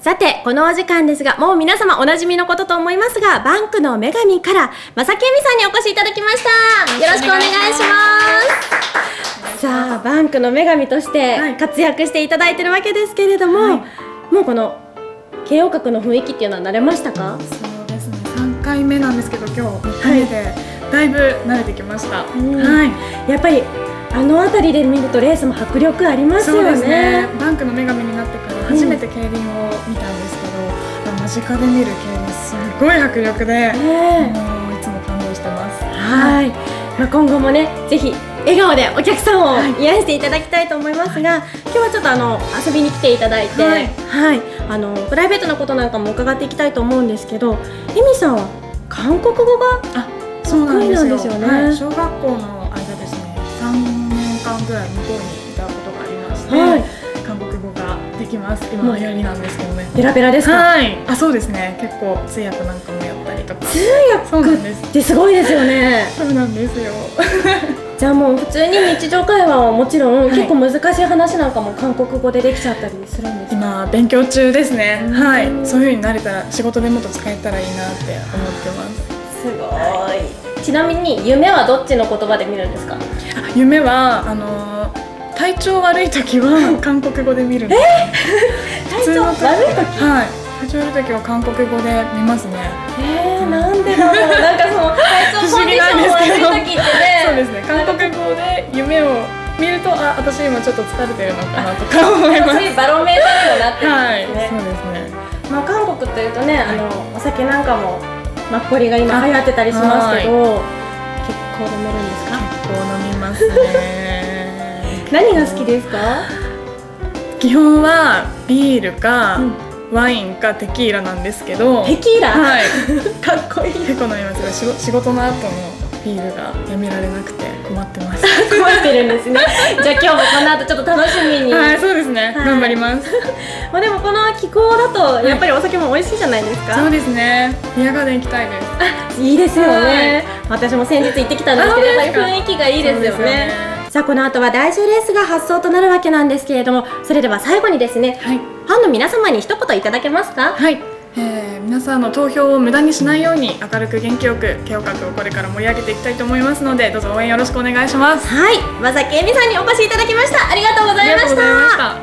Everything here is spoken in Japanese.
さて、このお時間ですが、もう皆様おなじみのことと思いますが、バンクの女神から、正木恵美さんにお越しいただきました。よろしくお願いします。さあ、バンクの女神として活躍していただいてるわけですけれども、はい。もうこの、慶応閣の雰囲気っていうのは慣れましたか？そうですね。3回目なんですけど今日3回目でだいぶ慣れてきました、ん。はい。やっぱり、あの辺りで見るとレースも迫力ありますそうよですねね。バンクの女神になってから初めて競輪を見たんですけど、間近で見る競輪すごい迫力で、もういつも感動してます。はい、まあ、今後もねぜひ笑顔でお客さんをはい。癒していただきたいと思いますが、今日はちょっとあの遊びに来ていただいて、ははい。いあのプライベートなことなんかも伺っていきたいと思うんですけどエミさんは韓国語があそうなんですよ。得意なんですよね。はい、小学校の間ですね。3年間ぐらい向こうにいたことがありまして、はい韓国語ができます今流行りなんですけどね。ペラペラですか、はい。あそうですね。結構通訳なんかもやったりとか。通そうなん訳ですってすごいですよね。そうなんですよ。じゃあもう普通に日常会話はもちろん、はい。結構難しい話なんかも韓国語でできちゃったりするんですか？今勉強中ですね。うん。はい。そういう風になれたら仕事でもっと使えたらいいなって思ってます。すごい。ちなみに夢はどっちの言葉で見るんですか？あ夢はあのー体調悪い時は韓国語で見るんです体調悪い時？はい。体調悪い時は韓国語で見ますね。えー、なんでだろう。なんかその 体調コンディション悪い時ってね。そうですね。韓国語で夢を見るとあ私今ちょっと疲れてるのかなとか思います。そういうバロメーターにもなってるはいんですね、そうですね。まあ、韓国というとね、あのお酒なんかもマッコリが今流行ってたりしますけど、結構飲めるんですか？こう飲みますね何が好きですか？基本はビールか、うん。ワインかテキーラなんですけど。テキーラ、はい。かっこいい。結構飲みます。が仕事仕事の後のビールがやめられなくて困ってます。困ってるんですね。じゃあ今日もこの後ちょっと楽しみに、はいそうですね、はい。頑張ります。まあ、でもこの気候だとやっぱりお酒も美味しいじゃないですか、そうですね。ビアガーデン行きたいです。いいですよね、私も先日行ってきたんですけどやっぱり雰囲気がいいですよねさあこの後は第10レースが発送となるわけなんですけれどもそれでは最後にですねはい。ファンの皆様に一言いただけますか？はい、えー皆さんの投票を無駄にしないように明るく元気よく慶応学をこれから盛り上げていきたいと思いますのでどうぞ応援よろしくお願いします。はい、まさきえみさんにお越しいただきました。ありがとうございまし。た